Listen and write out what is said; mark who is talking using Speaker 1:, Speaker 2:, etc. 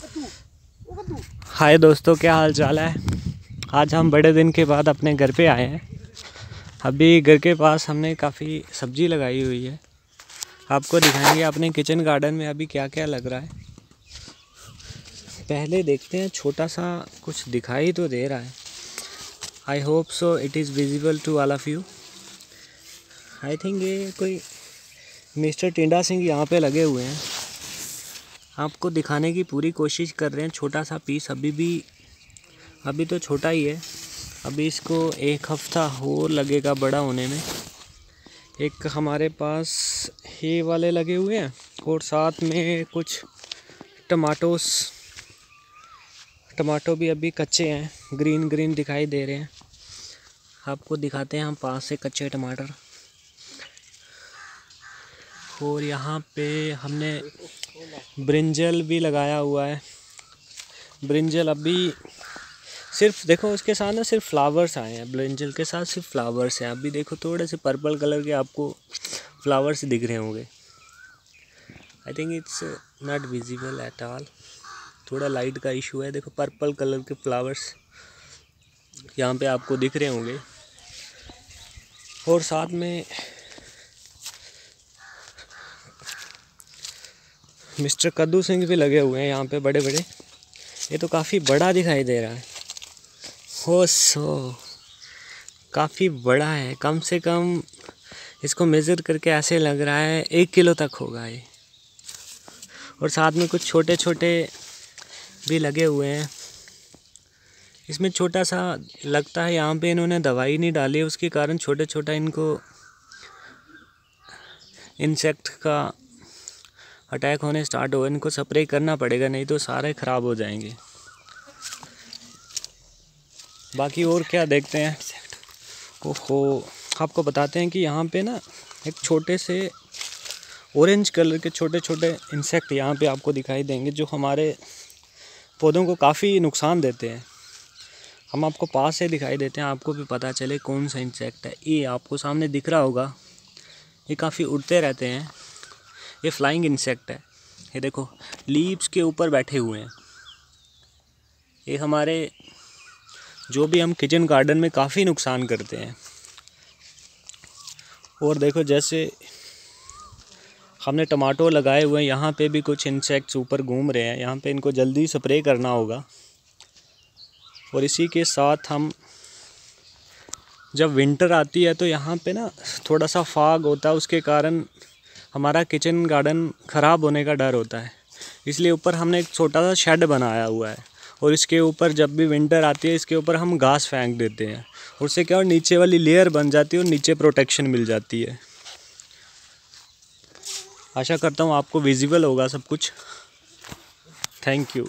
Speaker 1: हाय दोस्तों, क्या हाल चाल है? आज हम बड़े दिन के बाद अपने घर पे आए हैं। अभी घर के पास हमने काफ़ी सब्ज़ी लगाई हुई है। आपको दिखाएँगे अपने किचन गार्डन में अभी क्या क्या लग रहा है। पहले देखते हैं, छोटा सा कुछ दिखाई तो दे रहा है। I hope so it is visible to all of you I think ये कोई मिस्टर टिंडा सिंह यहाँ पे लगे हुए हैं। आपको दिखाने की पूरी कोशिश कर रहे हैं। छोटा सा पीस अभी भी, अभी तो छोटा ही है। अभी इसको एक हफ़्ता हो लगेगा बड़ा होने में। एक हमारे पास ये वाले लगे हुए हैं और साथ में कुछ टमाटोस, टमाटो भी अभी कच्चे हैं ग्रीन ग्रीन दिखाई दे रहे हैं। आपको दिखाते हैं हम पास से कच्चे टमाटर। और यहाँ पे हमने ब्रिंजल भी लगाया हुआ है। ब्रिंजल अभी सिर्फ़, देखो उसके साथ ना सिर्फ़ फ्लावर्स आए हैं। ब्रिंजल के साथ सिर्फ़ फ्लावर्स हैं। अभी देखो थोड़े से पर्पल कलर के आपको फ्लावर्स दिख रहे होंगे। I think it's not visible at all थोड़ा लाइट का इशू है। देखो पर्पल कलर के फ्लावर्स यहाँ पे आपको दिख रहे होंगे। और साथ में मिस्टर कद्दू सिंह भी लगे हुए हैं यहाँ पे बड़े बड़े ये तो काफ़ी बड़ा दिखाई दे रहा है। हो सो, काफ़ी बड़ा है। कम से कम इसको मेज़र करके ऐसे लग रहा है एक किलो तक होगा ये। और साथ में कुछ छोटे छोटे भी लगे हुए हैं। इसमें छोटा सा लगता है यहाँ पे इन्होंने दवाई नहीं डाली, उसके कारण छोटे छोटा इनको इंसेक्ट का अटैक होने स्टार्ट हो इनको स्प्रे करना पड़ेगा, नहीं तो सारे ख़राब हो जाएँगे। बाकी और क्या देखते हैं? ओहो, आपको बताते हैं कि यहाँ पे ना एक छोटे से ऑरेंज कलर के छोटे छोटे इंसेक्ट यहाँ पे आपको दिखाई देंगे, जो हमारे पौधों को काफ़ी नुकसान देते हैं। हम आपको पास से दिखाई देते हैं, आपको भी पता चले कौन सा इंसेक्ट है। ये आपको सामने दिख रहा होगा। ये काफ़ी उड़ते रहते हैं। ये फ्लाइंग इंसेक्ट है। ये देखो लीव्स के ऊपर बैठे हुए हैं। ये हमारे, जो भी हम किचन गार्डन में काफ़ी नुकसान करते हैं। और देखो, जैसे हमने टमाटो लगाए हुए हैं, यहाँ पे भी कुछ इंसेक्ट्स ऊपर घूम रहे हैं। यहाँ पे इनको जल्दी स्प्रे करना होगा। और इसी के साथ हम, जब विंटर आती है तो यहाँ पे ना थोड़ा सा फाग होता है। उसके कारण हमारा किचन गार्डन ख़राब होने का डर होता है। इसलिए ऊपर हमने एक छोटा सा शेड बनाया हुआ है और इसके ऊपर जब भी विंटर आती है, इसके ऊपर हम घास फेंक देते हैं। उससे क्या और नीचे वाली लेयर बन जाती है और नीचे प्रोटेक्शन मिल जाती है। आशा करता हूँ आपको विजिबल होगा सब कुछ। Thank you